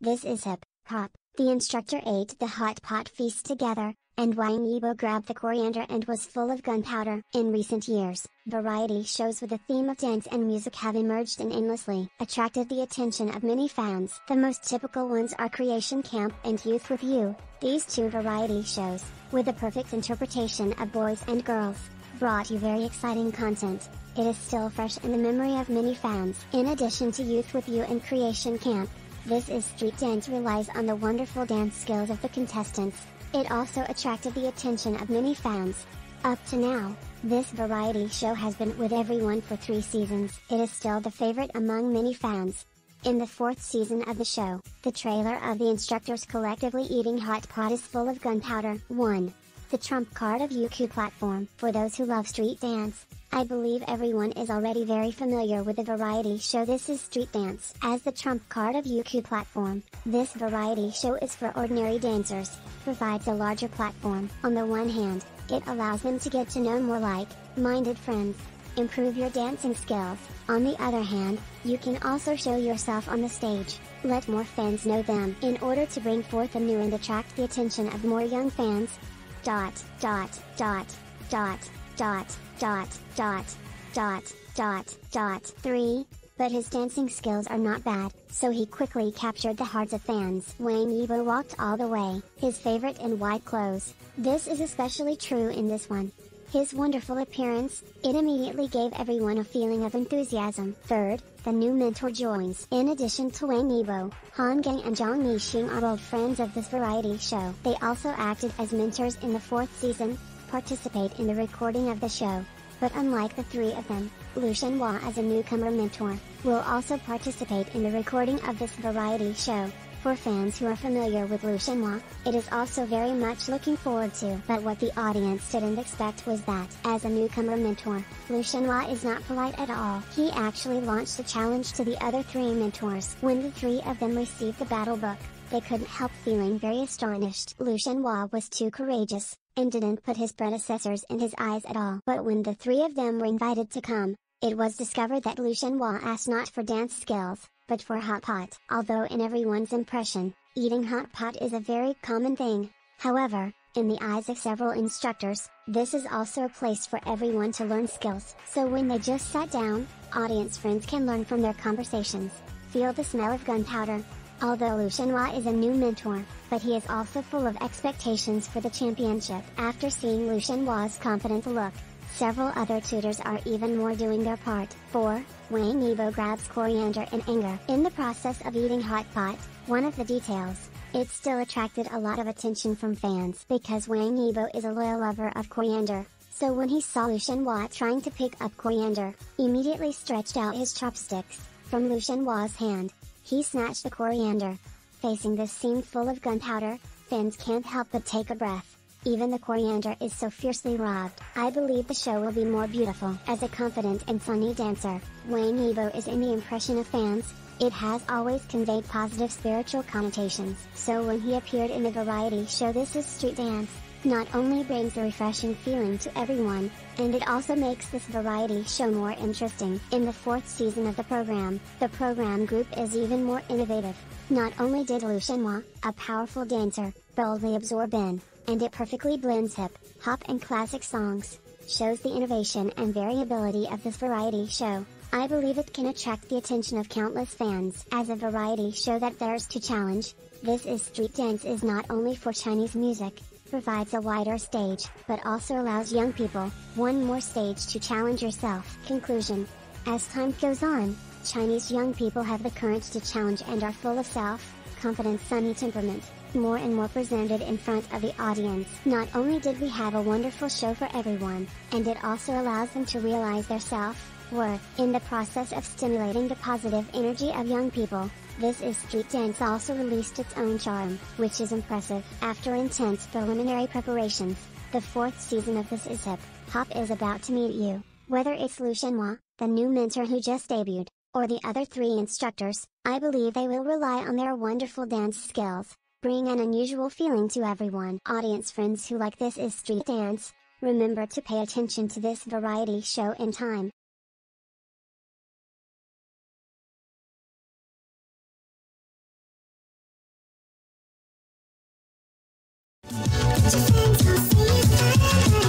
This is hip hop. The instructor ate the hot pot feast together, and Wang Yibo grabbed the coriander and was full of gunpowder. In recent years, variety shows with a theme of dance and music have emerged and endlessly attracted the attention of many fans. The most typical ones are Creation Camp and Youth with You, these two variety shows, with a perfect interpretation of boys and girls brought you very exciting content. It is still fresh in the memory of many fans. In addition to Youth with You and Creation Camp, this is Street Dance relies on the wonderful dance skills of the contestants. It also attracted the attention of many fans. Up to now, this variety show has been with everyone for three seasons. It is still the favorite among many fans. In the fourth season of the show, the trailer of the instructors collectively eating hot pot is full of gunpowder. 1. The trump card of Youku platform. For those who love street dance, I believe everyone is already very familiar with the variety show This is Street Dance. As the trump card of Youku platform, this variety show is for ordinary dancers, provides a larger platform. On the one hand, it allows them to get to know more like-minded friends, improve your dancing skills. On the other hand, you can also show yourself on the stage, let more fans know them. In order to bring forth a new and attract the attention of more young fans, dot, dot, dot, dot, dot, dot, dot, dot, dot, dot, 3, but his dancing skills are not bad, so he quickly captured the hearts of fans. Wang Yibo walked all the way, his favorite in white clothes. This is especially true in this one. His wonderful appearance, it immediately gave everyone a feeling of enthusiasm. Third, the new mentor joins. In addition to Wang Yibo, Han Geng and Zhang Yixing are old friends of this variety show. They also acted as mentors in the fourth season, participate in the recording of the show. But unlike the three of them, Lu Shenhua as a newcomer mentor, will also participate in the recording of this variety show. For fans who are familiar with Lu Shenhua, it is also very much looking forward to. But what the audience didn't expect was that, as a newcomer mentor, Lu Shenhua is not polite at all. He actually launched a challenge to the other three mentors. When the three of them received the battle book, they couldn't help feeling very astonished. Lu Shenhua was too courageous, and didn't put his predecessors in his eyes at all. But when the three of them were invited to come, it was discovered that Lu Shenhua asked not for dance skills, but for hot pot. Although in everyone's impression, eating hot pot is a very common thing, however, in the eyes of several instructors, this is also a place for everyone to learn skills. So when they just sat down, audience friends can learn from their conversations, feel the smell of gunpowder, Although Lu Shenhua is a new mentor, but he is also full of expectations for the championship. After seeing Lu Shenhua's confident look, several other tutors are even more doing their part. 4. Wang Yibo grabs coriander in anger. In the process of eating hot pot, one of the details, it still attracted a lot of attention from fans because Wang Yibo is a loyal lover of coriander. So when he saw Lu Shenhua trying to pick up coriander, immediately stretched out his chopsticks, from Lu Shenhua's hand, he snatched the coriander. Facing this scene full of gunpowder, fans can't help but take a breath. Even the coriander is so fiercely robbed. I believe the show will be more beautiful. As a confident and funny dancer, Wang Yibo is in the impression of fans, it has always conveyed positive spiritual connotations. So when he appeared in the variety show This is Street Dance, not only brings a refreshing feeling to everyone, and it also makes this variety show more interesting. In the fourth season of the program, the program group is even more innovative. Not only did Lu Shenhua, a powerful dancer, boldly absorb in, and it perfectly blends hip, hop and classic songs, shows the innovation and variability of this variety show. I believe it can attract the attention of countless fans. As a variety show that dares to challenge, This is Street Dance is not only for Chinese music, provides a wider stage, but also allows young people, one more stage to challenge yourself. Conclusion. As time goes on, Chinese young people have the courage to challenge and are full of self-confidence sunny temperament, more and more presented in front of the audience. Not only did we have a wonderful show for everyone, and it also allows them to realize their self-worth. In the process of stimulating the positive energy of young people, this is Street Dance also released its own charm, which is impressive. After intense preliminary preparations, the fourth season of This Is Hip Hop is about to meet you. Whether it's Lu Shenhua, the new mentor who just debuted, or the other three instructors, I believe they will rely on their wonderful dance skills, bring an unusual feeling to everyone. Audience friends who like This Is Street Dance, remember to pay attention to this variety show in time. See